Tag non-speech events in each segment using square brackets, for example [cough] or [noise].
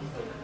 people.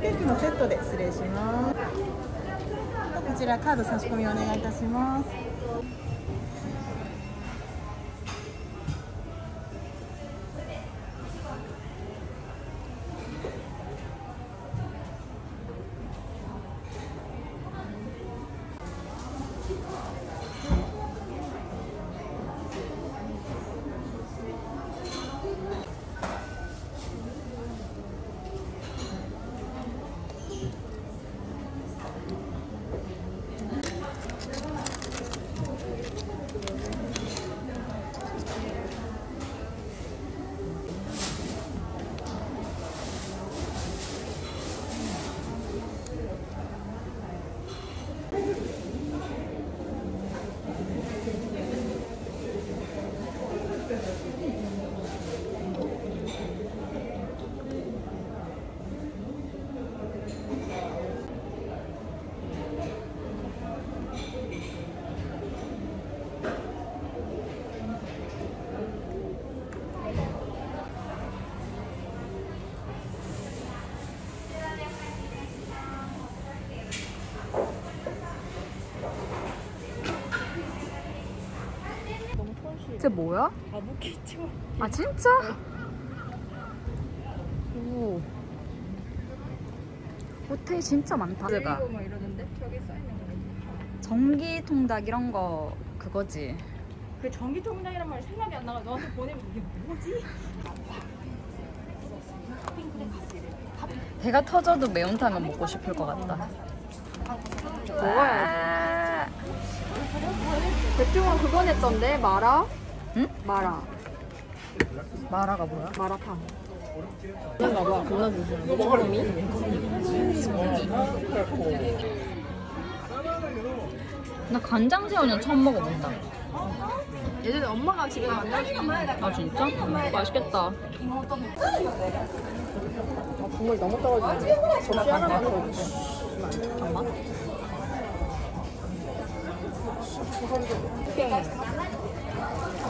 ケーキのセットで失礼します。こちらカード差し込みお願いいたします。 쟤 뭐야? 아보키죠. 아 진짜? 오 호텔 진짜 많다 제가 막 이러는데 저기 써 있는 거. 전기 통닭 이런 거 그거지 그 전기통이랑이란 말이 생각이 안 나가. 너한테 보내면 이게 뭐지? 배가 터져도 매운탕은 먹고 싶을 것 같다 먹어야지 백종원 그거 냈던데 마라? 응? 마라. 마라가 뭐야? 마라탕. 그런가 봐 겁나 조심해 나 간장 새우는 처음 먹어본다. 예전에 엄마가 집에 만들어주긴 해아 진짜? 맛있겠다. 아, 국물 너무 떨어지네. 접시 하나만 더 주시면 잠깐만 오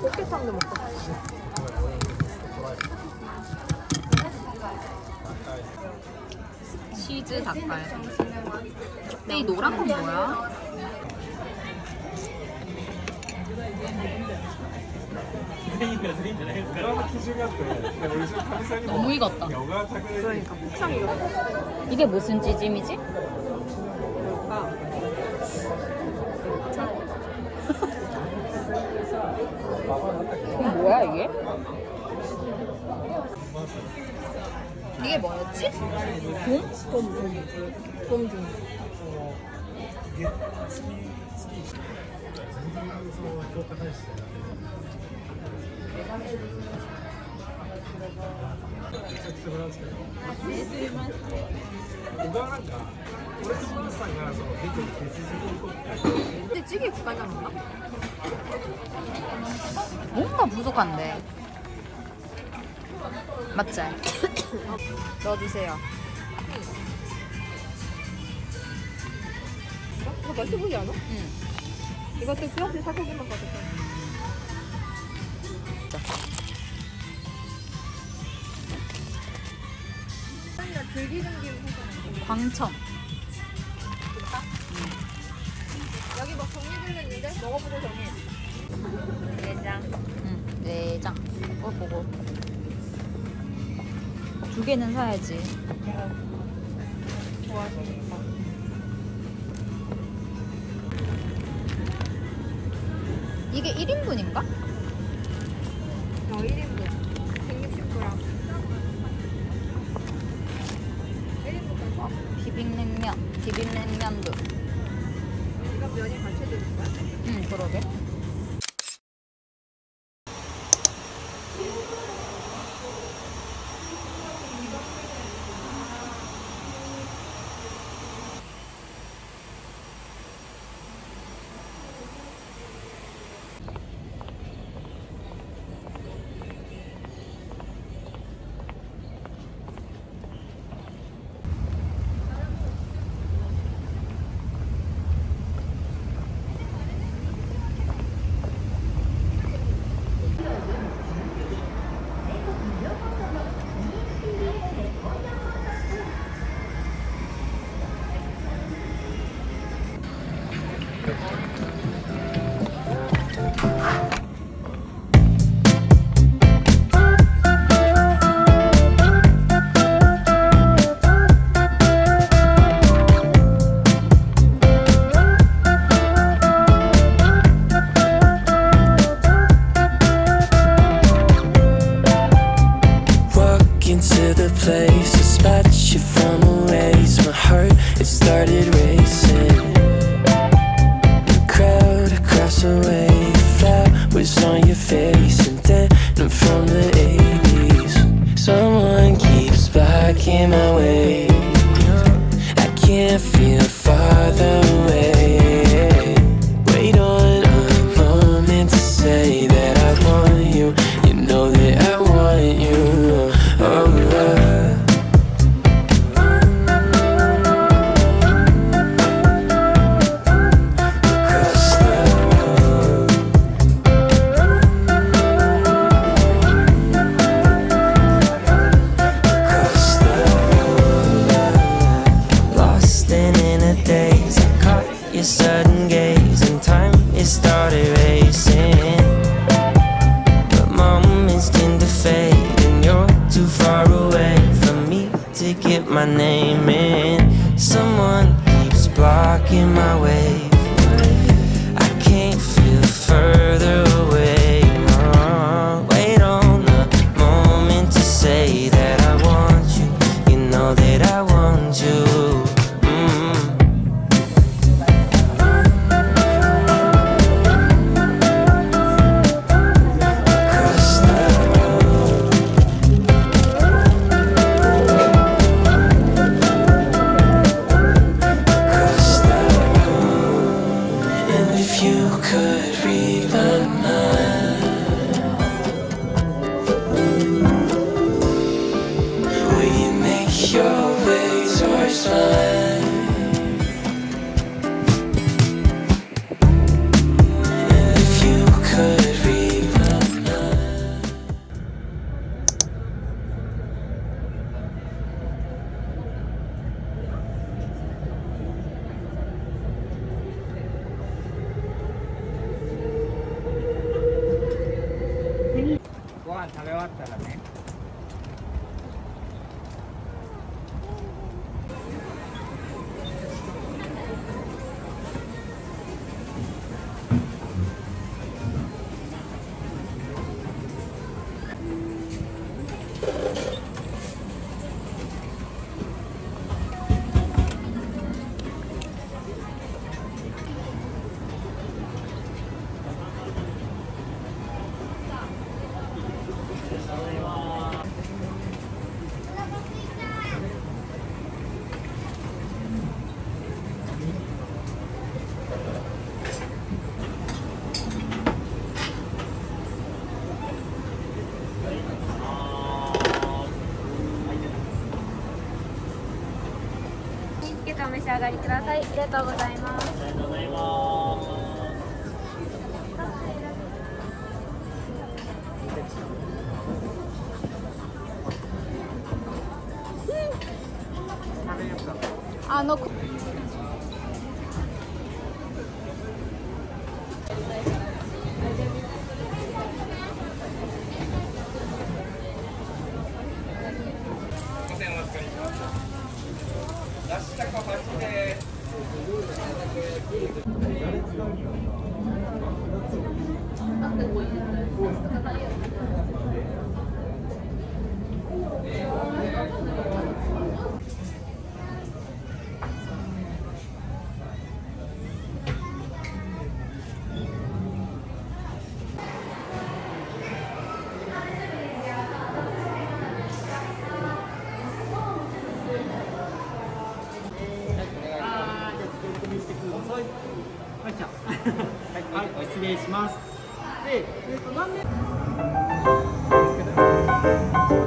꽃게탕도 먹고 싶어. 치즈 닭발. 근데 이 노란 건 뭐야? 너무 익었다. 그러니까. 이게 무슨 찌짐이지? 아, 이건 뭐야 이게? 이게 뭐였지? 곰? 곰. 곰 중. 근데 찌개 국간장 없나? 뭔가 부족한데. 맞지? [laughs] 넣어주세요. 이거 맛있어 보이지 않아? 응. 이것도. 맨날 들기름기름 해서 광천. 여기 막 정리들려 있는데 먹어보고 정해. 내장. 응. 내장. 이거 보고. 두 개는 사야지. 좋아하시니까. 이게 1인분인가? 어, 1인분. 160g. 1인분 비빔냉면. 비빔냉면도. 이거 면이 같이 거야? 응, 그러게. お召し上がりください。ありがとうございます。はいじゃあはい、はい失礼しますで、えっと何年あ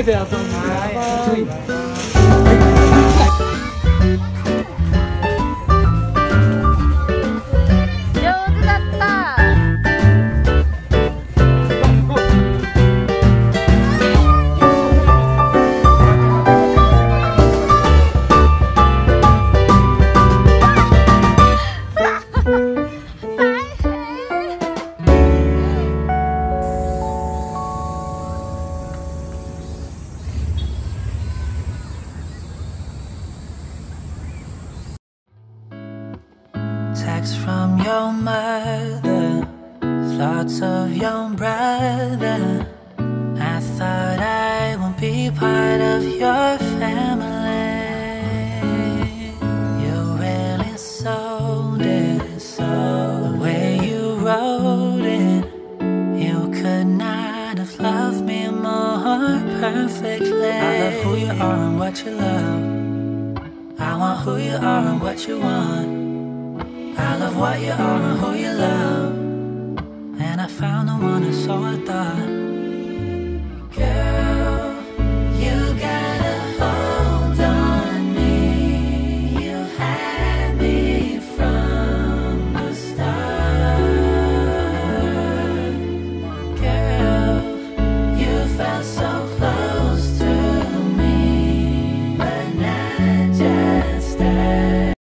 ありがとう From your mother, thoughts of your brother. I thought I would be part of your family. You really sold it, so the way you wrote it, you could not have loved me more. perfectly. I love who you are and what you love. I want who you are and what you want. I love what you are and who you love. And I found the one I saw I thought.